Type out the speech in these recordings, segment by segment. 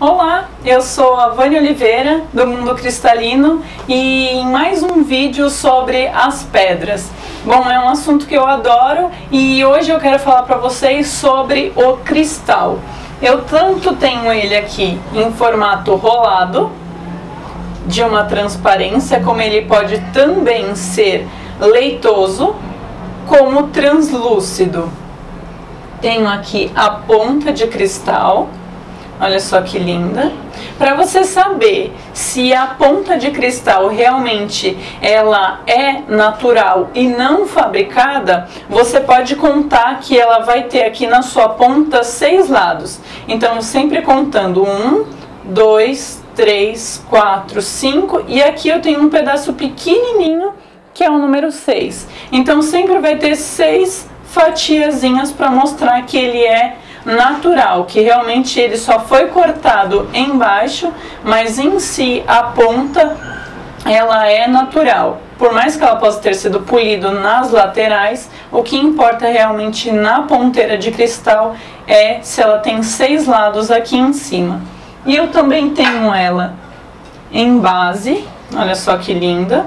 Olá, eu sou a Vânia Oliveira do Mundo Cristalino e em mais um vídeo sobre as pedras. Bom, é um assunto que eu adoro e hoje eu quero falar para vocês sobre o cristal. Eu tanto tenho ele aqui em formato rolado, de uma transparência, como ele pode também ser leitoso, como translúcido. Tenho aqui a ponta de cristal Olha só que linda. Para você saber se a ponta de cristal realmente ela é natural e não fabricada, você pode contar que ela vai ter aqui na sua ponta seis lados. Então, sempre contando um, dois, três, quatro, cinco e aqui eu tenho um pedaço pequenininho que é o número 6. Então sempre vai ter seis fatiazinhas para mostrar que ele é natural, que realmente ele só foi cortado embaixo, mas em si a ponta ela é natural. Por mais que ela possa ter sido polido nas laterais, o que importa realmente na ponteira de cristal é se ela tem seis lados aqui em cima. E eu também tenho ela em base, olha só que linda.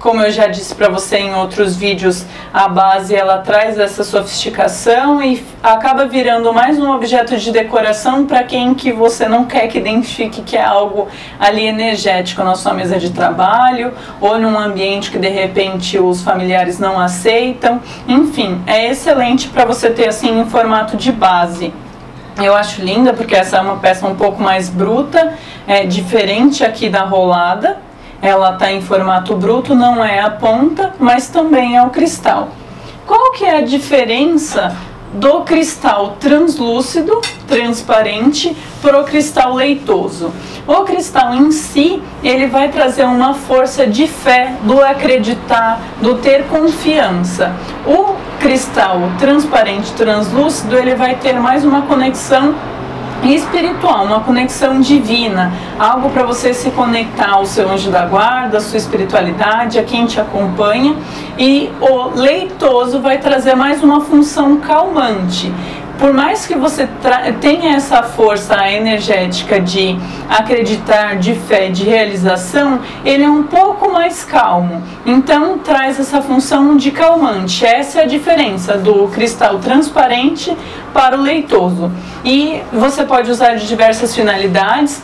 Como eu já disse para você em outros vídeos, a base ela traz essa sofisticação e acaba virando mais um objeto de decoração para quem que você não quer que identifique que é algo ali energético na sua mesa de trabalho ou num ambiente que de repente os familiares não aceitam. Enfim, é excelente para você ter assim em formato de base. Eu acho linda porque essa é uma peça um pouco mais bruta, é diferente aqui da rolada ela está em formato bruto, não é a ponta, mas também é o cristal. Qual que é a diferença do cristal translúcido, transparente, para o cristal leitoso? O cristal em si, ele vai trazer uma força de fé, do acreditar, do ter confiança. O cristal transparente, translúcido, ele vai ter mais uma conexão espiritual, uma conexão divina, algo para você se conectar ao seu anjo da guarda, à sua espiritualidade, a quem te acompanha. E o leitoso vai trazer mais uma função calmante por mais que você tenha essa força energética de acreditar, de fé, de realização, ele é um pouco mais calmo. Então traz essa função de calmante. Essa é a diferença do cristal transparente para o leitoso. E você pode usar de diversas finalidades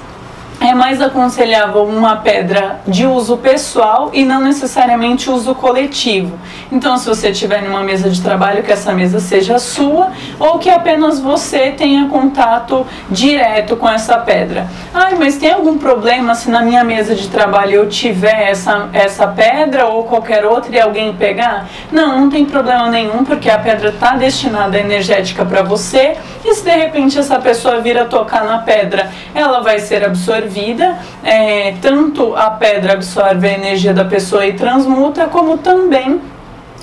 é mais aconselhável uma pedra de uso pessoal e não necessariamente uso coletivo. Então, se você tiver numa mesa de trabalho, que essa mesa seja sua ou que apenas você tenha contato direto com essa pedra. Ai, mas tem algum problema se na minha mesa de trabalho eu tiver essa, essa pedra ou qualquer outra e alguém pegar? Não, não tem problema nenhum, porque a pedra está destinada energética para você e se de repente essa pessoa vir a tocar na pedra, ela vai ser absorvida absorvida, é, tanto a pedra absorve a energia da pessoa e transmuta, como também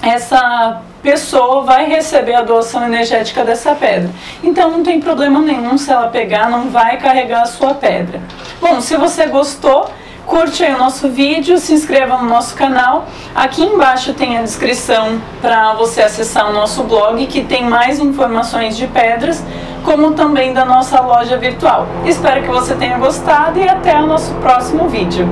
essa pessoa vai receber a doação energética dessa pedra. Então não tem problema nenhum se ela pegar, não vai carregar a sua pedra. Bom, se você gostou, curte aí o nosso vídeo, se inscreva no nosso canal. Aqui embaixo tem a descrição para você acessar o nosso blog, que tem mais informações de pedras como também da nossa loja virtual. Espero que você tenha gostado e até o nosso próximo vídeo.